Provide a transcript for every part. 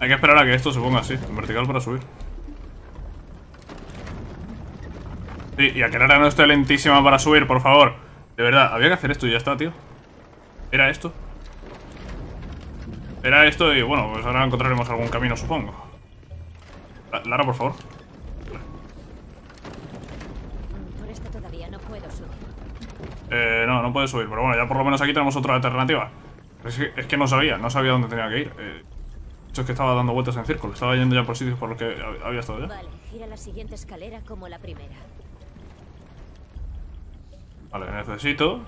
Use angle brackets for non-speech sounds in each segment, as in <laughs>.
Hay que esperar a que esto se ponga así, en vertical para subir. Sí, y a que no esté lentísima para subir, por favor. De verdad, había que hacer esto y ya está, tío. Era esto. Era esto y bueno, pues ahora encontraremos algún camino, supongo. Lara, por favor. Por esto todavía no puedo subir. Eh, no, no puede subir, pero bueno, ya por lo menos aquí tenemos otra alternativa. Es que, es que no sabía, no sabía dónde tenía que ir. Eh, es que estaba dando vueltas en círculo, estaba yendo ya por sitios por los que había estado ya. Vale, gira la siguiente escalera como la primera. Vale, necesito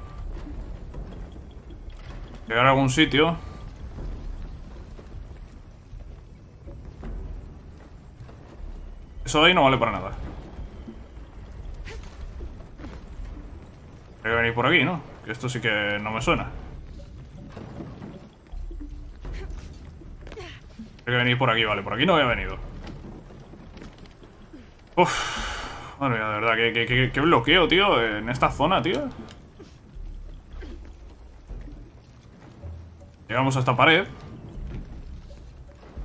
llegar a algún sitio. Eso de ahí no vale para nada. Hay que venir por aquí, ¿no? Que esto sí que no me suena. Hay que venir por aquí, vale. Por aquí no había venido. Uf. Madre mía, de verdad, qué, bloqueo, tío, en esta zona, tío. Llegamos a esta pared.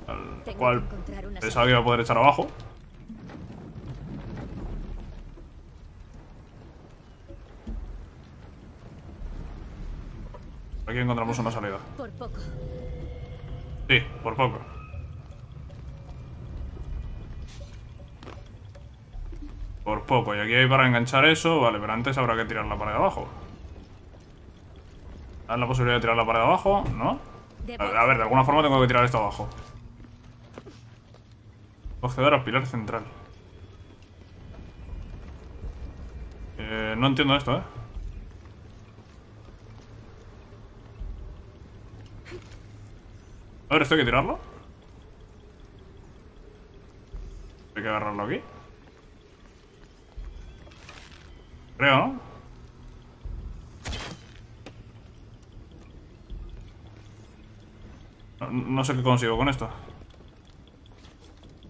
Al cual pensaba que iba a poder echar abajo. Aquí encontramos una salida. Por poco. Sí, por poco. Poco. Y aquí hay para enganchar eso. Vale, pero antes habrá que tirar la pared de abajo. ¿Hay la posibilidad de tirar la pared de abajo? ¿No? A ver, de alguna forma tengo que tirar esto abajo. Acceder al pilar central. Eh, no entiendo esto, ¿eh? A ver, ¿esto hay que tirarlo? Hay que agarrarlo aquí Creo, ¿no? Sé qué consigo con esto.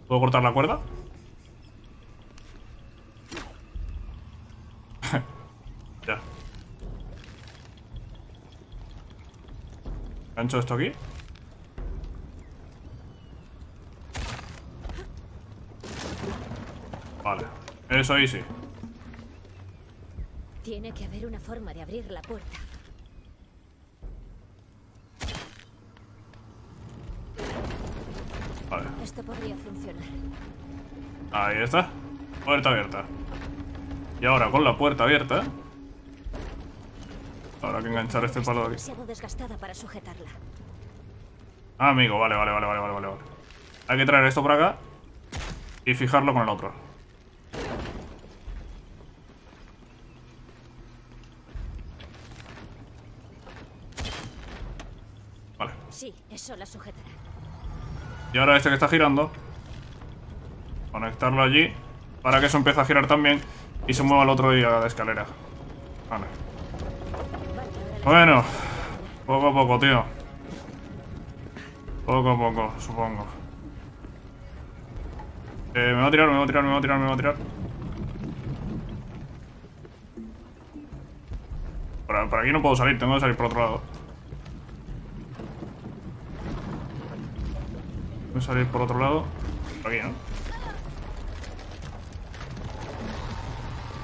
¿Puedo cortar la cuerda? <laughs> ya. ¿Gancho esto aquí? Vale. Eso ahí sí. Tiene que haber una forma de abrir la puerta. Vale. Esto podría funcionar. Ahí está. Puerta abierta. Y ahora con la puerta abierta... Habrá que enganchar este palo de aquí. desgastada para sujetarla. Ah, amigo, vale, vale, vale, vale, vale, vale. Hay que traer esto por acá y fijarlo con el otro. Sí, eso la sujetará. Y ahora este que está girando, conectarlo allí para que eso empiece a girar también y se mueva el otro día de escalera. Vale. Bueno, poco a poco, tío. Poco a poco, supongo. Eh, me voy a tirar, me voy a tirar, me voy a tirar, me voy a tirar. Por, por aquí no puedo salir, tengo que salir por otro lado. Voy a salir por otro lado. Por aquí, ¿no?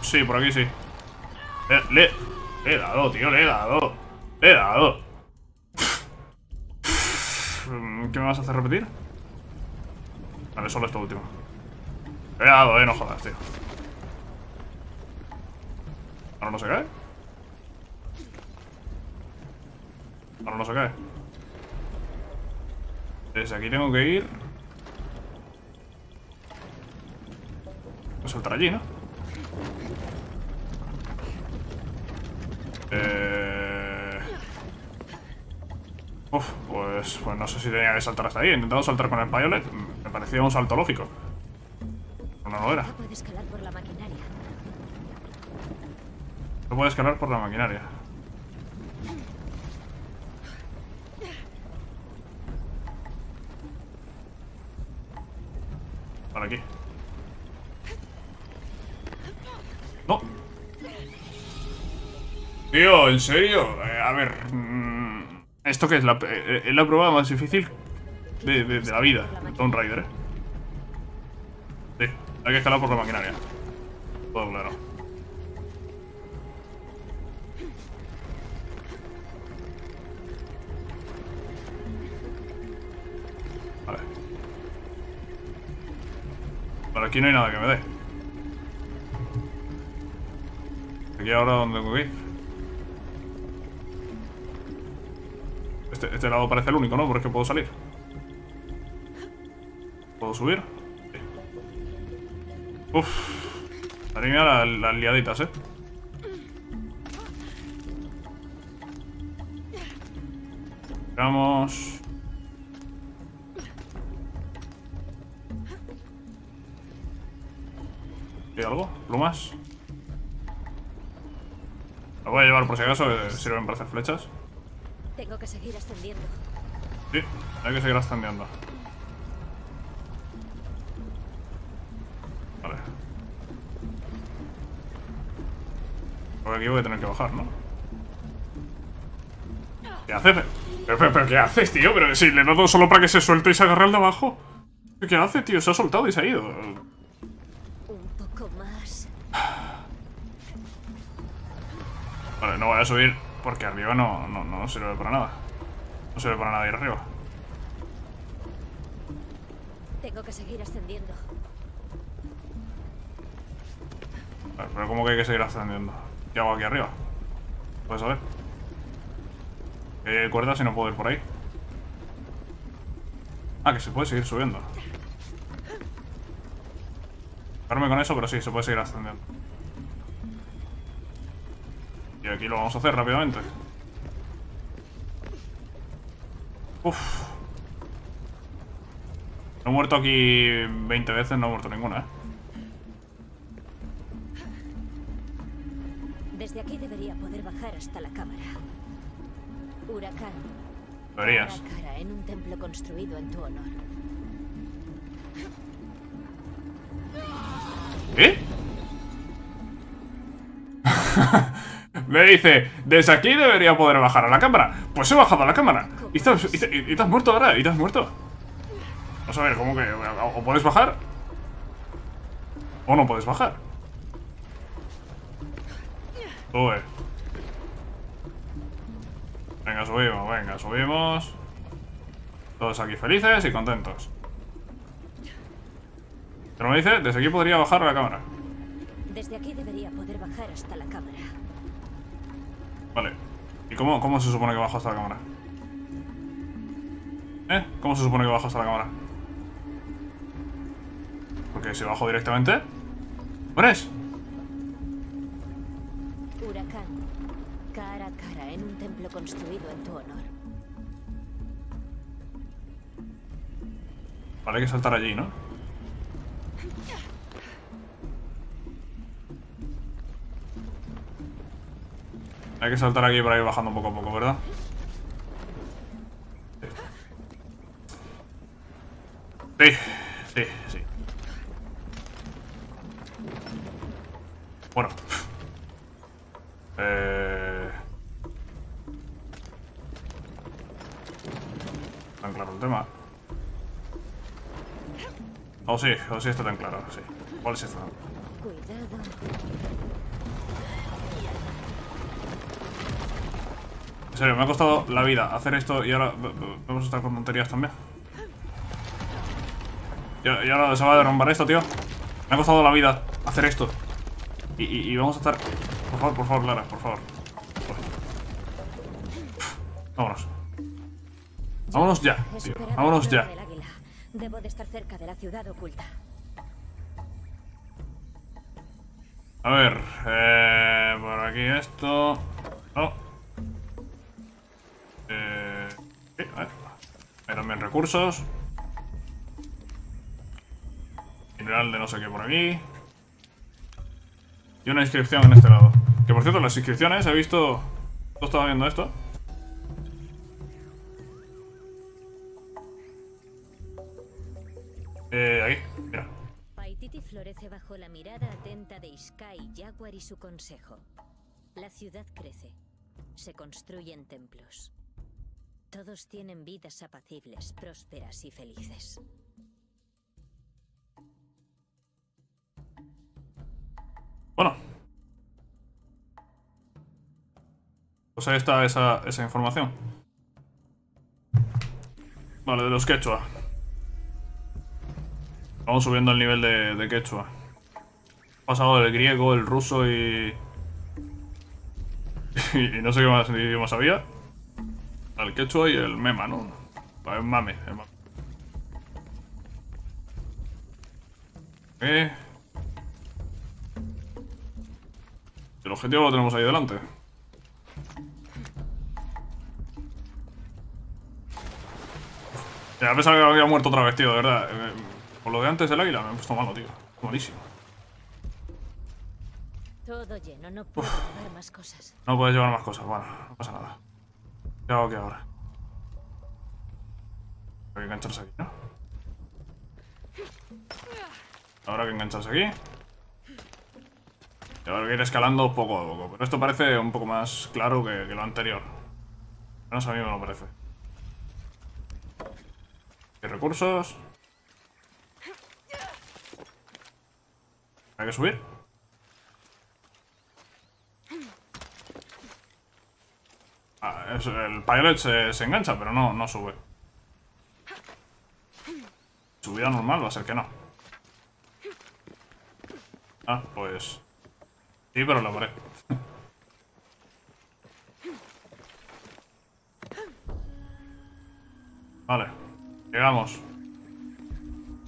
Sí, por aquí sí. Le, le, he dado, tío, le he dado. Le he dado. ¿Qué me vas a hacer repetir? Vale, solo esto último. Le he dado, eh, no jodas, tío. Ahora no se cae. Ahora no se cae. Desde aquí tengo que ir... Voy a saltar allí, ¿no? Eh... Uf, pues, pues no sé si tenía que saltar hasta ahí. He intentado saltar con el Violet. Me parecía un salto lógico. no lo era. No puede escalar por la maquinaria. Maquinaria. aquí. No. Tío, ¿en serio? Eh, a ver... Mm, ¿Esto qué es? La, eh, ¿Es la prueba más difícil de, de, de la vida, Tomb Raider, ¿eh? Hay que escalar por la maquinaria. Todo claro. Aquí no hay nada que me dé. Aquí ahora donde tengo. Este, este lado parece el único, ¿no? Porque puedo salir. ¿Puedo subir? Sí. Uf. Madre las, las liaditas, ¿eh? Vamos. ¿Plumas? Lo voy a llevar por si acaso, que sirven para hacer flechas. Tengo que seguir ascendiendo. Sí, hay que seguir ascendiendo. Vale. Por aquí voy a tener que bajar, ¿no? ¿Qué haces? Pero, pero, pero, ¿qué haces, tío? Pero si le he dado solo para que se suelte y se agarre al de abajo. ¿Qué hace, tío? Se ha soltado y se ha ido. Un poco más. Vale, no voy a subir porque arriba no, no, no sirve para nada. No sirve para nada ir arriba. Tengo que seguir ascendiendo. Vale, pero ¿cómo que hay que seguir ascendiendo? ¿Qué hago aquí arriba? ¿Puedes saber? ¿Qué cuerdas si no puedo ir por ahí? Ah, que se puede seguir subiendo. Fijarme con eso, pero sí, se puede seguir ascendiendo. Y aquí lo vamos a hacer rápidamente. Uf. No he muerto aquí 20 veces, no he muerto ninguna, ¿eh? Desde aquí debería poder bajar hasta la cámara. Huracán. Deberías. Cara cara en un templo construido en tu honor. ¿Qué? <laughs> Me dice, desde aquí debería poder bajar a la cámara. Pues he bajado a la cámara. ¿Y te, y te- y te has muerto ahora? ¿Y te has muerto? Vamos a ver, ¿cómo que? ¿O puedes bajar? ¿O no puedes bajar? Sube. Venga, subimos, venga, subimos. Todos aquí felices y contentos. Pero me dice, desde aquí podría bajar a la cámara. Desde aquí debería poder bajar hasta la cámara. Vale. ¿Y cómo, cómo se supone que bajo hasta la cámara? ¿Eh? ¿Cómo se supone que bajo hasta la cámara? Porque si bajo directamente... ¿Mueres? Huracán. Cara a cara en un templo construido en tu honor. Vale, hay que saltar allí, ¿no? <laughs> Hay que saltar aquí para ir bajando poco a poco, ¿verdad? Sí, sí, sí. Bueno. Eh... Tan claro el tema. Oh, sí, oh, sí está tan claro, sí. ¿Cuál es esto? Cuidado. Serio, me ha costado la vida hacer esto y ahora vamos a estar con tonterías también. Y, y ahora se va a derrumbar esto, tío. Me ha costado la vida hacer esto. Y, y- y vamos a estar... Por favor, por favor, Lara, por favor. Vámonos. Vámonos ya, tío. Vámonos ya. Debo de estar cerca de la ciudad oculta. A ver, eh, por aquí esto. Recursos. Mineral de no sé qué por aquí. Y una inscripción en este lado. Que por cierto, las inscripciones he visto. ¿Tú estabas viendo esto? Eh, aquí, mira. Paititi florece bajo la mirada atenta de Sky, Jaguar y su consejo. La ciudad crece. Se construyen templos. Todos tienen vidas apacibles, prósperas y felices. Bueno. Pues ahí está esa, esa información. Vale, de los quechua. Vamos subiendo el nivel de, de quechua. Pasado del griego, el ruso y... <laughs> y no sé qué más idiomas había. El quechua y el mema, ¿no? El mame, el mame. Eh. El objetivo lo tenemos ahí delante. Ya pensaba que había muerto otra vez, tío, de verdad. Eh, Por lo de antes del águila me he puesto malo, tío. Malísimo. Todo lleno, no puedo llevar más cosas. No puedes llevar más cosas, bueno, no pasa nada. ¿Qué hago aquí ahora? Hay que engancharse aquí, ¿no? Ahora hay que engancharse aquí. Y ahora hay que ir escalando poco a poco. Pero esto parece un poco más claro que, que lo anterior. Al menos a mí me lo parece. ¿Qué recursos? Hay que subir. Ah, el pilot se, engancha, pero no, no sube. Subida normal va a ser que no. Ah, pues... Sí, pero la pared. Vale. Llegamos.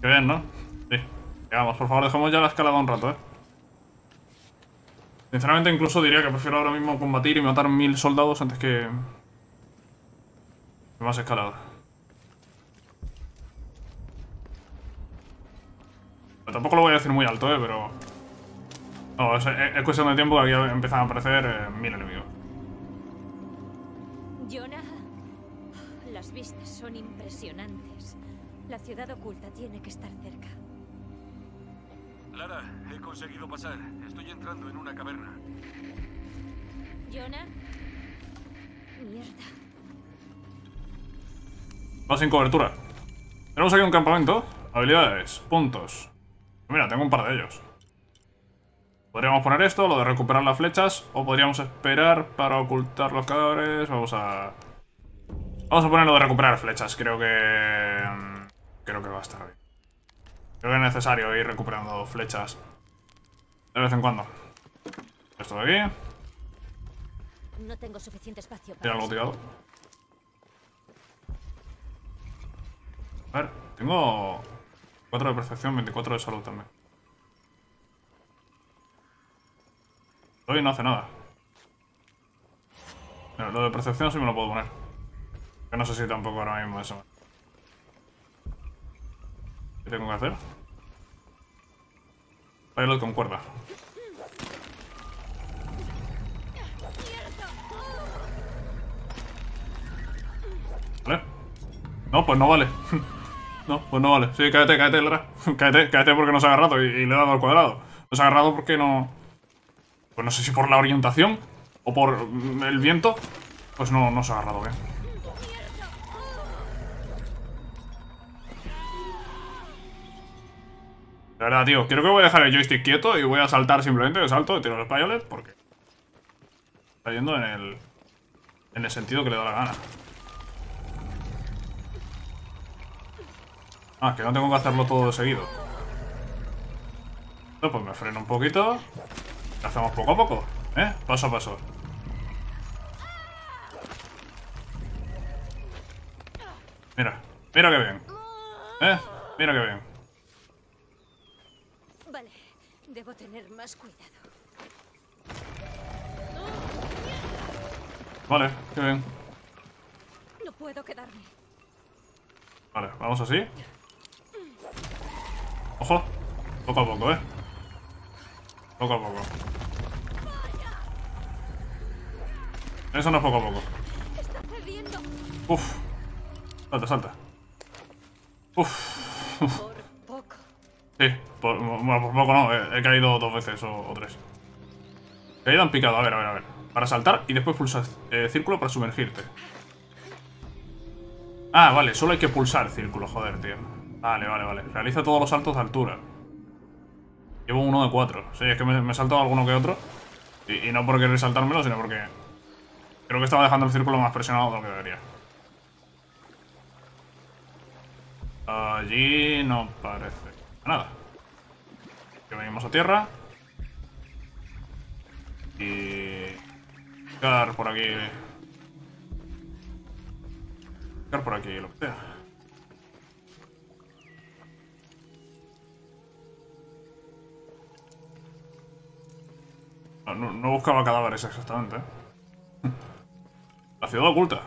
Qué bien, ¿no? Sí. Llegamos. Por favor, dejemos ya la escalada un rato, ¿eh? Sinceramente, incluso diría que prefiero ahora mismo combatir y matar mil soldados antes que... más escalada. Tampoco lo voy a decir muy alto, ¿eh? Pero... No, es, es cuestión de tiempo que aquí empiezan a aparecer eh, mil enemigos. Jonah, las vistas son impresionantes. La ciudad oculta tiene que estar cerca. Lara, he conseguido pasar. Estoy entrando en una caverna. Jonah. Mierda. Va sin cobertura. Tenemos aquí un campamento. Habilidades. Puntos. Mira, tengo un par de ellos. Podríamos poner esto, lo de recuperar las flechas, o podríamos esperar para ocultar los cadáveres. Vamos a... Vamos a poner lo de recuperar flechas. Creo que... mm, Creo que va a estar bien. Creo que es necesario ir recuperando flechas de vez en cuando. Esto de aquí. No tengo suficiente espacio para algo tirado. A ver, tengo 4 de percepción, 24 de salud también. Hoy no hace nada. Lo de percepción sí me lo puedo poner. Que no sé si tampoco ahora mismo eso. ¿Qué tengo que hacer? Pilot con cuerda. ¿Vale? No, pues no vale. <laughs> No, pues no vale. Sí, cállate, cállate, Lara. <laughs> Cállate, cállate porque no se ha agarrado y, le he dado al cuadrado. No se ha agarrado porque no... Pues no sé si por la orientación o por el viento. Pues no, no se ha agarrado bien. De verdad, tío, creo que voy a dejar el joystick quieto y voy a saltar simplemente. Salto, tiro los payoles porque... Está yendo en el... En el sentido que le da la gana. Ah, que no tengo que hacerlo todo de seguido. No, pues me freno un poquito. Lo hacemos poco a poco, ¿eh? Paso a paso. Mira, mira qué bien. ¿Eh? Mira qué bien. Vale, debo tener más cuidado. Vale, qué bien. No puedo quedarme. Vale, vamos así. Ojo. Poco a poco, ¿eh? Poco a poco. Eso no es poco a poco. Uf. Salta, salta. Uf. por poco. Sí, por, bueno, por poco no. He, caído dos veces o, o tres. Caído en picado. A ver, a ver, a ver. Para saltar y después pulsar eh, círculo para sumergirte. Ah, vale, solo hay que pulsar círculo, joder, tío. Vale, vale, vale. Realiza todos los saltos de altura. Llevo uno de cuatro. Sí, es que me, he saltado alguno que otro. Y, no por querer saltármelo, sino porque... Creo que estaba dejando el círculo más presionado de lo que debería. Allí no parece nada. Que venimos a tierra. Y... Buscar por aquí... Buscar por aquí, lo que sea. No, buscaba cadáveres exactamente. ¿eh? <laughs> La ciudad oculta.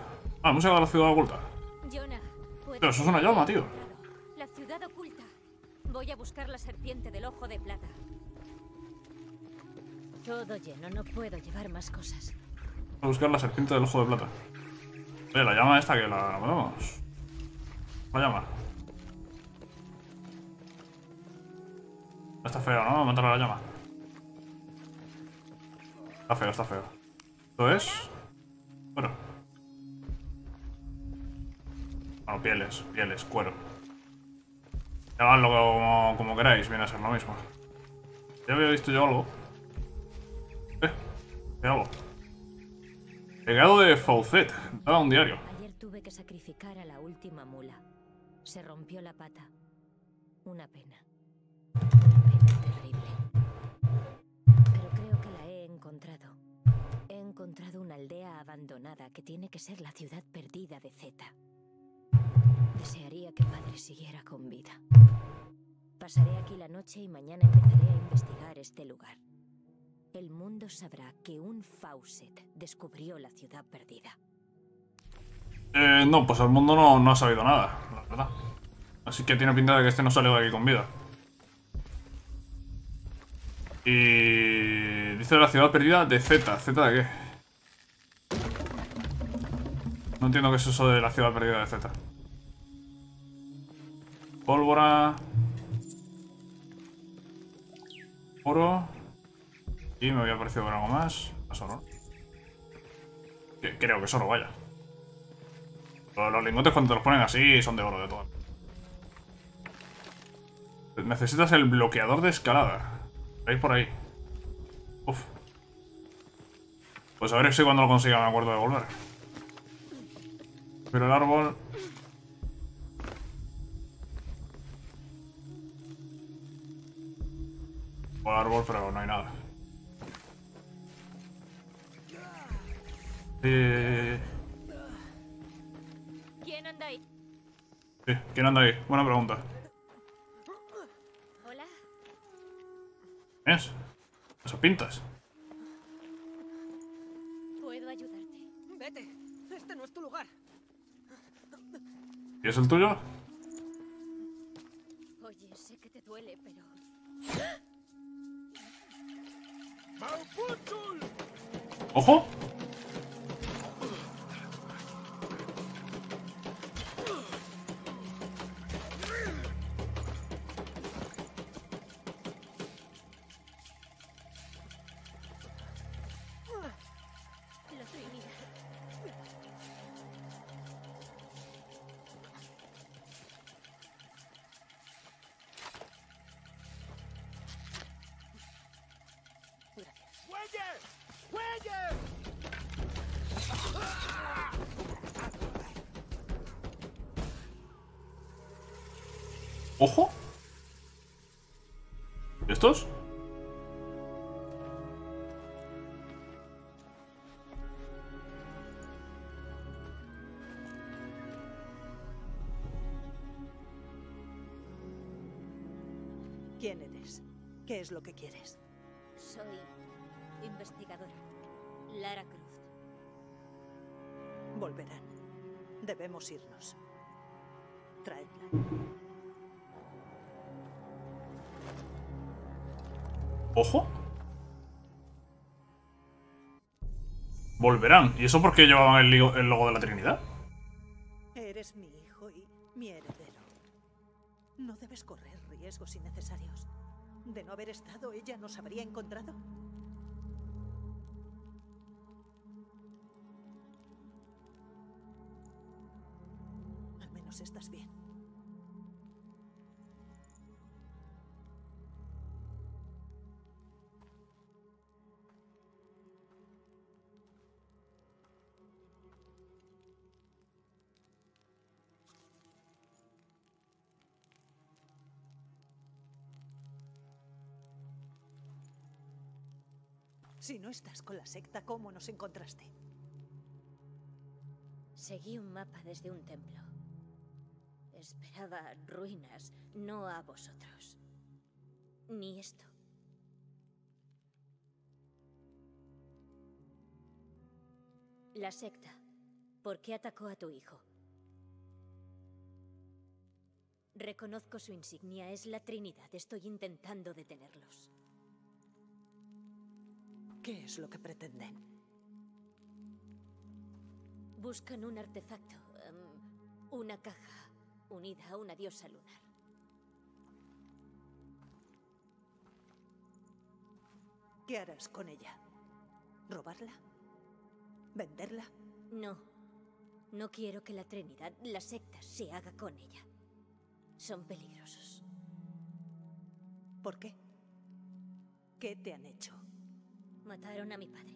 Ah, hemos llegado a la ciudad oculta. Pero eso es una llama, tío. Buscar la serpiente del ojo de plata. Todo lleno, no puedo llevar más cosas. Vamos a buscar la serpiente del ojo de plata. Oye, la llama esta que la podemos. La llama. Está feo, ¿no? Matar a la llama. Está feo, está feo. ¿Esto es? Bueno. Bueno, pieles, pieles, cuero. Llamadlo como, como queráis, viene a ser lo mismo. Ya había visto yo algo. Eh, ¿qué algo? Legado de Faucet. Daba un diario. Ayer tuve que sacrificar a la última mula. Se rompió la pata. Una pena. Una pena terrible. Pero creo que la he encontrado. He encontrado una aldea abandonada que tiene que ser la ciudad perdida de Zeta. Desearía que padre siguiera con vida. Pasaré aquí la noche y mañana empezaré a investigar este lugar. El mundo sabrá que un Fawcett descubrió la ciudad perdida. Eh, no, pues el mundo no, no ha sabido nada, la verdad. Así que tiene pinta de que este no salió de aquí con vida. Y... Dice la ciudad perdida de Z. ¿Z de qué? No entiendo qué es eso de la ciudad perdida de Z. Pólvora... Oro... Y me había aparecido con algo más. ¿Es oro? Creo que es oro, vaya. Los lingotes cuando te los ponen así son de oro de todo. Necesitas el bloqueador de escalada. Ahí por ahí. Uf. Pues a ver si cuando lo consiga me acuerdo de volver. Pero el árbol... O el árbol, pero no hay nada. Eh... ¿Quién anda ahí? Sí, ¿quién anda ahí? Buena pregunta. Hola. ¿Es? Eso pintas. ¿Puedo ayudarte? Vete. Este no es tu lugar. ¿Y es el tuyo? Oye, sé que te duele, pero... ¡Ojo! ¡Ojo! ¿Y estos? ¿Quién eres? ¿Qué es lo que quieres? Soy investigadora. Lara Croft. Volverán. Debemos irnos. Traedla. ¿Ojo? Volverán. ¿Y eso por qué llevaban el, el logo de la Trinidad? Eres mi hijo y mi heredero. No debes correr riesgos innecesarios. De no haber estado, ella nos habría encontrado. Vamos, estás bien. Si no estás con la secta, ¿cómo nos encontraste? Seguí un mapa desde un templo. Esperaba ruinas, no a vosotros. Ni esto. La secta. ¿Por qué atacó a tu hijo? Reconozco su insignia, es la Trinidad. Estoy intentando detenerlos. ¿Qué es lo que pretenden? Buscan un artefacto, em, una caja unida a una diosa lunar. ¿Qué harás con ella? ¿Robarla? ¿Venderla? No, no quiero que la Trinidad, la secta, se haga con ella. Son peligrosos. ¿Por qué? ¿Qué te han hecho? Mataron a mi padre.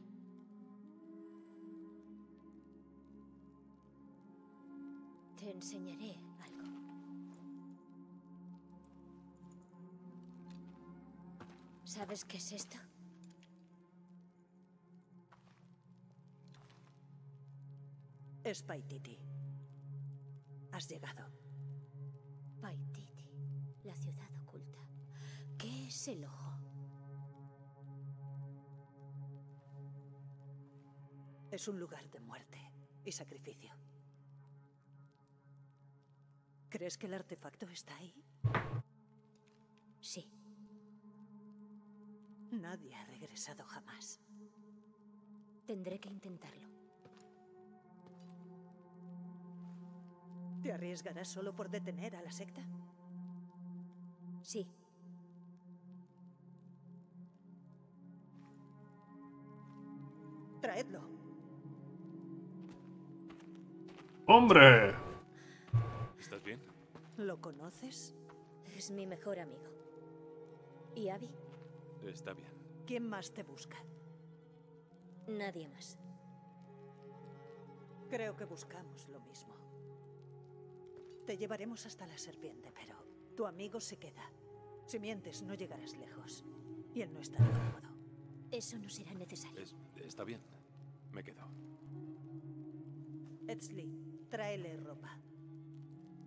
Te enseñaré algo. ¿Sabes qué es esto? Es Paititi. Has llegado. Paititi, la ciudad oculta. ¿Qué es el ojo? Es un lugar de muerte y sacrificio. ¿Crees que el artefacto está ahí? Sí. Nadie ha regresado jamás. Tendré que intentarlo. ¿Te arriesgarás solo por detener a la secta? Sí. Traedlo. ¡Hombre! ¿Estás bien? ¿Lo conoces? Es mi mejor amigo. ¿Y Abby? Está bien. ¿Quién más te busca? Nadie más. Creo que buscamos lo mismo. Te llevaremos hasta la serpiente, pero tu amigo se queda. Si mientes, no llegarás lejos. Y él no estará cómodo. Eso no será necesario. Es- está bien. Me quedo. Etzli, tráele ropa.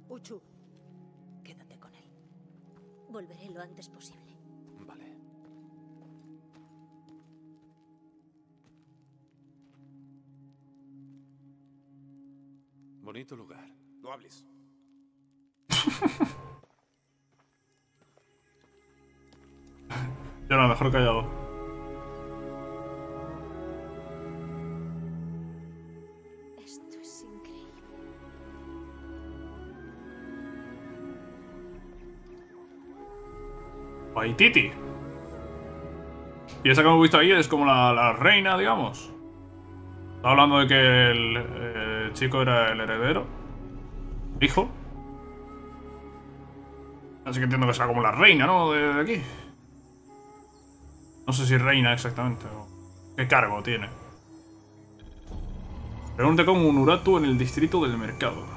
Uchu, quédate con él. Volveré lo antes posible. Vale. Bonito lugar. No hables. <laughs> Ya no, mejor callado. Waititi. Y esa que hemos visto ahí es como la, reina, digamos. Está hablando de que el eh, chico era el heredero. Hijo. Así que entiendo que será como la reina, ¿no? De, aquí. No sé si reina exactamente. o qué cargo tiene. Pregunte como un Uratu en el distrito del mercado.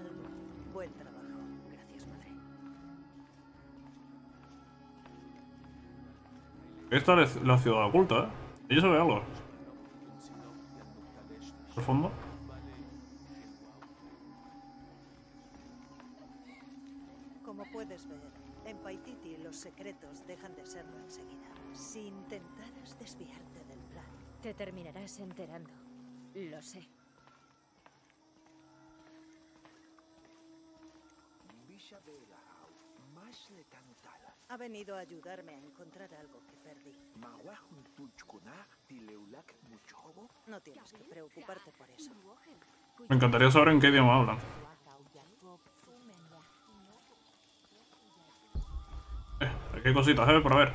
Algo. Buen trabajo. Gracias, madre. Esta es la ciudad oculta, ¿eh? Ella sabe algo. Como puedes ver, en Paititi los secretos dejan de serlo enseguida. Si intentaras desviarte del plan, te terminarás enterando. Lo sé. Villa de la ha venido a ayudarme a encontrar algo que perdí. No tienes que preocuparte por eso. Me encantaría saber en qué idioma hablan. Eh, aquí hay cositas, eh, por ver.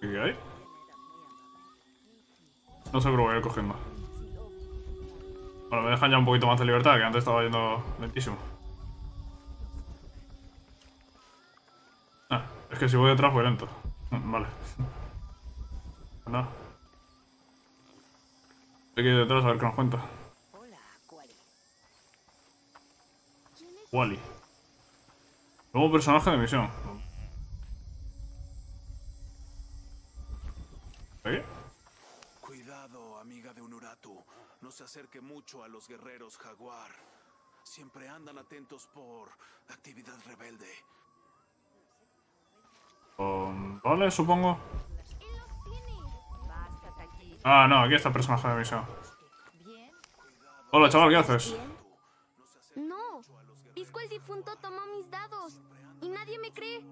¿Qué hay? No sé, pero voy a ir cogiendo. Bueno, me dejan ya un poquito más de libertad, que antes estaba yendo lentísimo. Ah, es que si voy detrás voy lento. Mm, Vale. <laughs> Hay que ir detrás a ver qué nos cuenta. Hola. Wally. Nuevo personaje de misión. ¿Qué? Cuidado, amiga de Unuratu. No se acerque mucho a los guerreros jaguar. Siempre andan atentos por actividad rebelde. Um, vale, supongo. Ah, no, aquí está el personaje de misión. Hola, chaval, ¿qué haces? No, Pisco el difunto tomó mis dados y nadie me cree,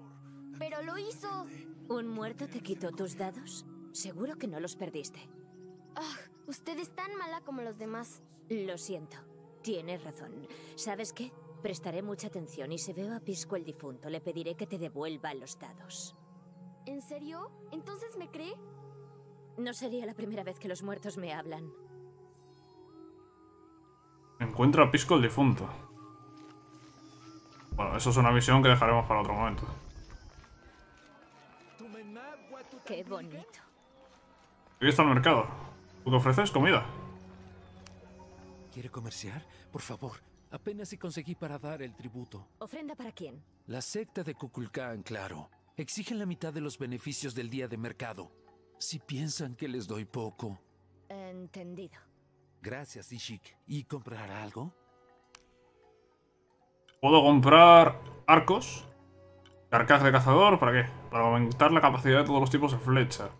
pero lo hizo. ¿Un muerto te quitó tus dados? Seguro que no los perdiste. Ah, usted es tan mala como los demás. Lo siento. Tienes razón. ¿Sabes qué? Prestaré mucha atención y si veo a Pisco el difunto, le pediré que te devuelva los dados. ¿En serio? ¿Entonces me cree? No sería la primera vez que los muertos me hablan. Encuentra a Pisco el difunto. Bueno, eso es una misión que dejaremos para otro momento. Qué bonito. Aquí está el mercado. ¿Tú qué ofreces? Comida. ¿Quiere comerciar? Por favor, apenas si conseguí para dar el tributo. ¿Ofrenda para quién? La secta de Kukulkan, claro. Exigen la mitad de los beneficios del día de mercado. Si piensan que les doy poco. Entendido. Gracias, Ishik. ¿Y comprar algo? Puedo comprar arcos. Carcaj de cazador, ¿para qué? Para aumentar la capacidad de todos los tipos de flecha.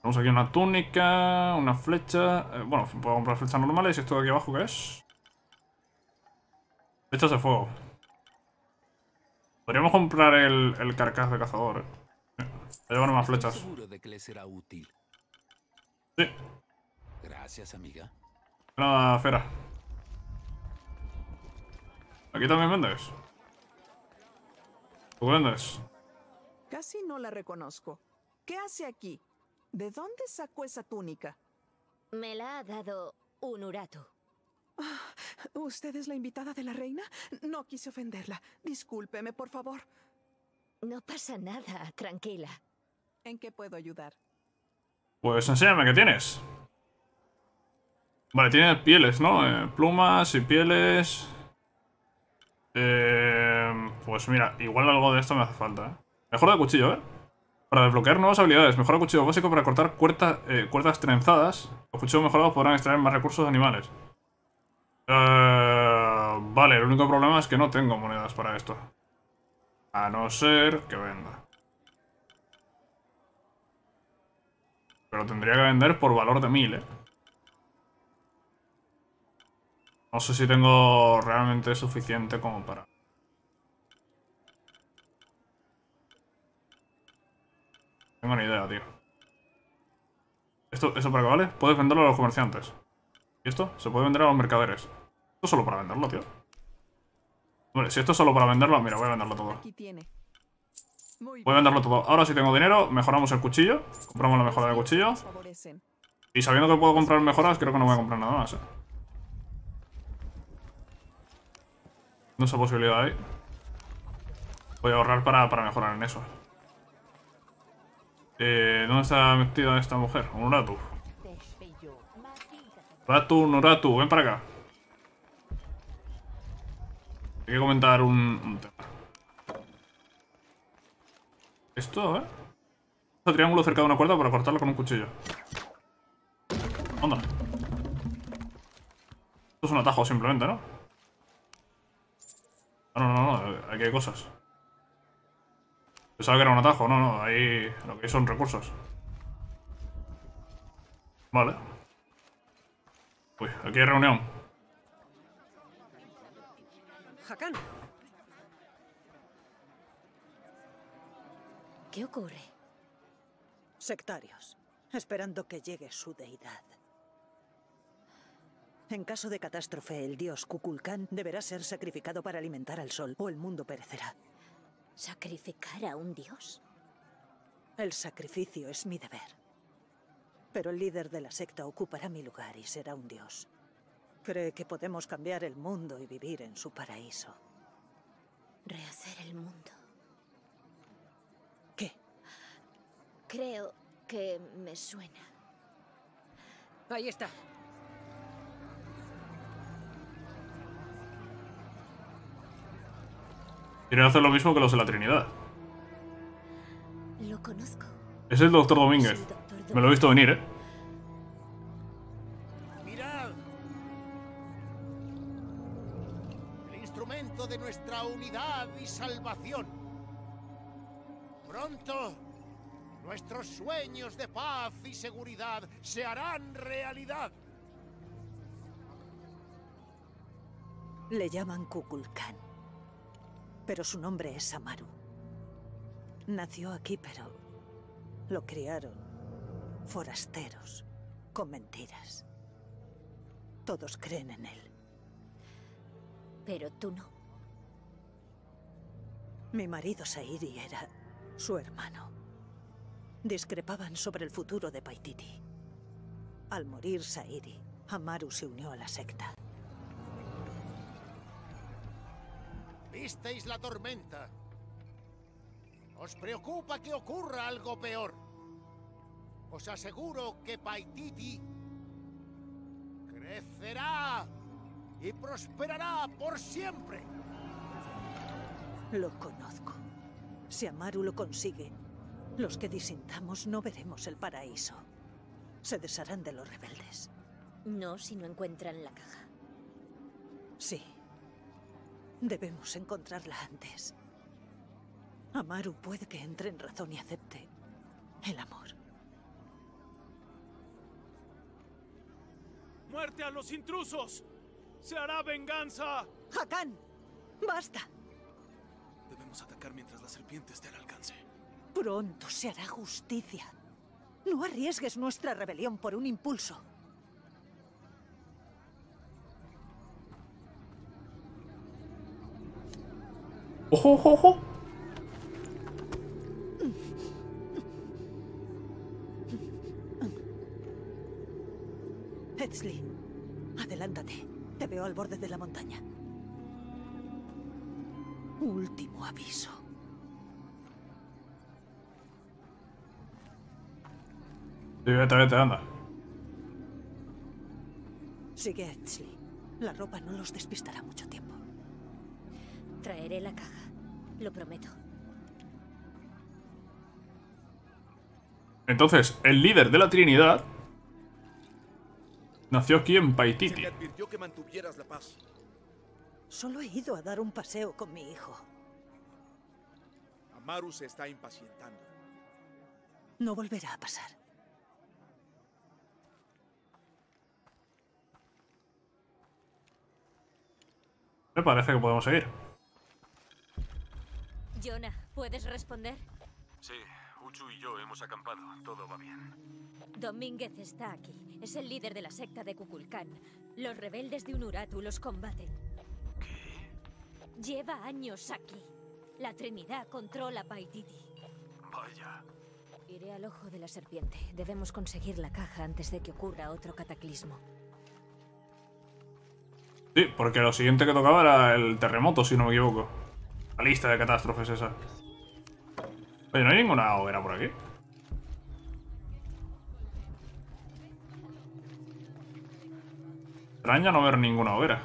Tenemos aquí una túnica, una flecha... eh, bueno, puedo comprar flechas normales. ¿Y esto de aquí abajo qué es? Flechas de fuego. Podríamos comprar el, el carcaj de cazador, eh. A llevar más flechas. seguro de que les será útil. Sí. Gracias, amiga. Nada, Fera. Aquí también vendes. ¿Tú vendes? Casi no la reconozco. ¿Qué hace aquí? ¿De dónde sacó esa túnica? Me la ha dado un urato. ¿Usted es la invitada de la reina? No quise ofenderla. Discúlpeme, por favor. No pasa nada, tranquila. ¿En qué puedo ayudar? Pues enséñame qué tienes. Vale, tiene pieles, ¿no? Eh, plumas y pieles. Eh, pues mira, igual algo de esto me hace falta, ¿eh? Mejora de cuchillo, ¿eh? Para desbloquear nuevas habilidades. Mejora cuchillo básico para cortar cuerta- eh, cuerdas trenzadas. Los cuchillos mejorados podrán extraer más recursos de animales. Eh, vale, el único problema es que no tengo monedas para esto. A no ser que venda. Pero tendría que vender por valor de 1000, ¿eh? No sé si tengo realmente suficiente como para... tengo ni idea, tío. ¿Esto, ¿Eso para qué vale? Puedes venderlo a los comerciantes. ¿Y esto? Se puede vender a los mercaderes. Esto es solo para venderlo, tío. Hombre, si esto es solo para venderlo, mira, voy a venderlo todo. Voy a venderlo todo. Ahora si tengo dinero, mejoramos el cuchillo. Compramos la mejora del cuchillo. Y sabiendo que puedo comprar mejoras, creo que no voy a comprar nada más, eh. No esa posibilidad ahí. Voy a ahorrar para, para mejorar en eso. Eh, ¿Dónde está metida esta mujer? Un Uratu. Uratu, Nuratu, ven para acá. Hay que comentar un, un tema. Esto, ¿eh? Un triángulo cerca de una cuerda para cortarlo con un cuchillo. Onda. Esto es un atajo simplemente, ¿no? No, no, no, no, aquí hay cosas. Pensaba que era un atajo, no, no, ahí lo que hay son recursos. Vale. Uy, aquí hay reunión. Hakan, ¿Qué ocurre? Sectarios, esperando que llegue su deidad. En caso de catástrofe, el dios Kukulkan deberá ser sacrificado para alimentar al sol, o el mundo perecerá. ¿Sacrificar a un dios? El sacrificio es mi deber. Pero el líder de la secta ocupará mi lugar y será un dios. Cree que podemos cambiar el mundo y vivir en su paraíso. Rehacer el mundo. ¿Qué? Creo que me suena. ahí está. Quieren hacer lo mismo que los de la Trinidad. Lo conozco. Es el Doctor Domínguez. Me lo he visto venir, ¿eh? Mirad. El instrumento de nuestra unidad y salvación. Pronto, nuestros sueños de paz y seguridad se harán realidad. Le llaman Kukulkan. Pero su nombre es Samaru. Nació aquí, pero lo criaron forasteros con mentiras. Todos creen en él. Pero tú no. Mi marido Sairi era su hermano. Discrepaban sobre el futuro de Paititi. Al morir Sairi, Amaru se unió a la secta. Visteis la tormenta. ¿Os preocupa que ocurra algo peor? Os aseguro que Paititi crecerá y prosperará por siempre. Lo conozco. Si Amaru lo consigue, los que disintamos no veremos el paraíso. Se desharán de los rebeldes. No si no encuentran la caja. Sí. Debemos encontrarla antes. Amaru puede que entre en razón y acepte el amor. ¡Muerte a los intrusos! ¡Se hará venganza! ¡Hakan! ¡Basta! Debemos atacar mientras la serpiente esté al alcance. Pronto se hará justicia. No arriesgues nuestra rebelión por un impulso. ¡Ojo, ojo, ojo! Hetzli, adelántate. Te veo al borde de la montaña. Último aviso. Sí, vete, vete, anda. Sigue Hetzli. La ropa no los despistará mucho tiempo. Traeré la caja. Lo prometo. Entonces, el líder de la Trinidad nació aquí en Paititi. advirtió que mantuvieras la paz. Solo he ido a dar un paseo con mi hijo. Amaru se está impacientando. No volverá a pasar. Me parece que podemos seguir. Jonah, ¿puedes responder? Sí, Uchu y yo hemos acampado. Todo va bien. Domínguez está aquí. Es el líder de la secta de Kukulkan. Los rebeldes de Unuratu los combaten. ¿Qué? Lleva años aquí. La Trinidad controla Paititi. Vaya. Iré al ojo de la serpiente. Debemos conseguir la caja antes de que ocurra otro cataclismo. Sí, porque lo siguiente que tocaba era el terremoto, si no me equivoco. La lista de catástrofes esa. Oye, ¿no hay ninguna hoguera por aquí? Extraña no ver ninguna hoguera.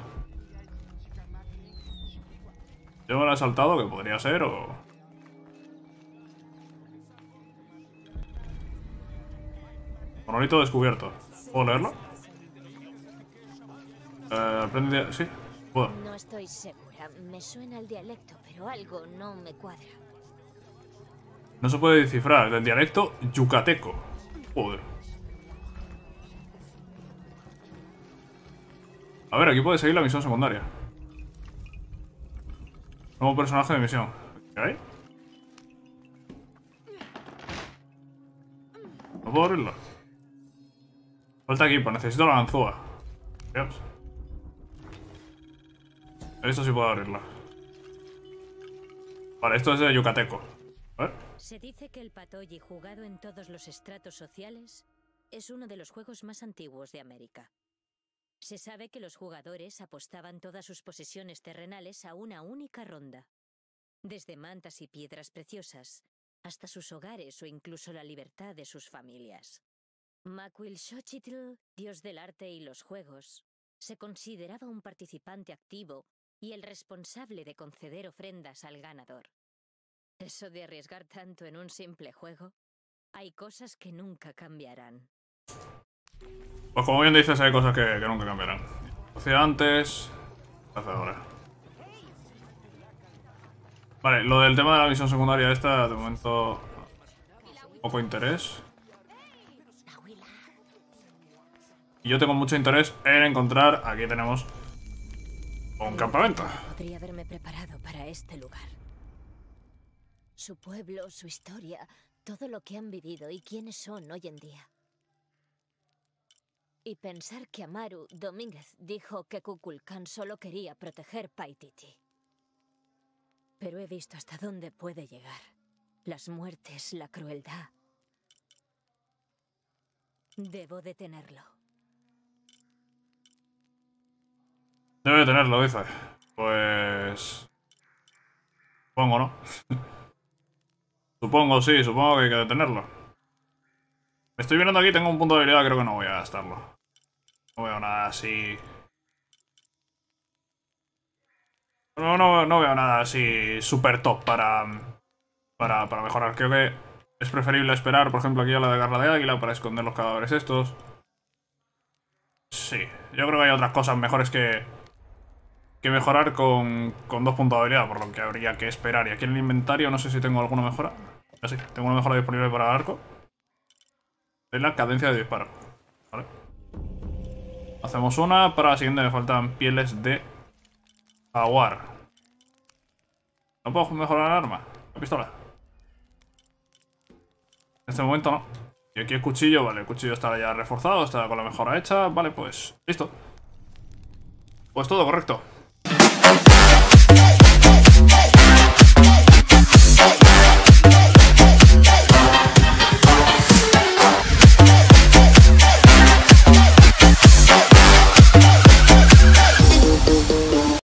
Yo me la he saltado, que podría ser, o... Monolito descubierto. ¿Puedo leerlo? Eh. Sí, puedo. No estoy segura. Me suena el dialecto, pero algo no me cuadra. No se puede descifrar del dialecto yucateco. Joder. A ver, aquí puede seguir la misión secundaria. Nuevo personaje de misión. ¿Qué hay? No puedo abrirlo. Falta equipo, necesito la ganzúa. Dios. Esto sí puedo abrirlo. Vale, esto es de Yucateco. Se dice que el Patoyi jugado en todos los estratos sociales es uno de los juegos más antiguos de América. Se sabe que los jugadores apostaban todas sus posesiones terrenales a una única ronda. Desde mantas y piedras preciosas, hasta sus hogares o incluso la libertad de sus familias. Macuilxochitl, dios del arte y los juegos, se consideraba un participante activo y el responsable de conceder ofrendas al ganador. Eso de arriesgar tanto en un simple juego, hay cosas que nunca cambiarán. Pues como bien dices, hay cosas que, que nunca cambiarán. Hacía antes, hace ahora. Vale, lo del tema de la misión secundaria esta, de momento, poco interés. Y yo tengo mucho interés en encontrar, aquí tenemos un campamento. Podría haberme preparado para este lugar. Su pueblo, su historia, todo lo que han vivido y quiénes son hoy en día. Y pensar que Amaru Domínguez dijo que Kukulkan solo quería proteger Paititi. Pero he visto hasta dónde puede llegar. Las muertes, la crueldad. Debo detenerlo. Debe tenerlo, dice. Pues... Supongo, ¿no? <laughs> supongo, sí, supongo que hay que detenerlo. Me estoy mirando aquí, tengo un punto de habilidad, creo que no voy a gastarlo. No veo nada así... No, no, no veo nada así super top para, para, para mejorar. Creo que es preferible esperar, por ejemplo, aquí a la de garra de águila para esconder los cadáveres estos. Sí, yo creo que hay otras cosas mejores que, que mejorar con, con dos puntos de habilidad, por lo que habría que esperar. Y aquí en el inventario no sé si tengo alguna mejora. Ah, sí, tengo una mejora disponible para el arco. Es la cadencia de disparo. Vale. Hacemos una, para la siguiente me faltan pieles de jaguar. ¿No puedo mejorar el arma? La pistola. En este momento no. Y aquí el cuchillo, vale, el cuchillo está ya reforzado, está con la mejora hecha. Vale, pues listo. Pues todo correcto.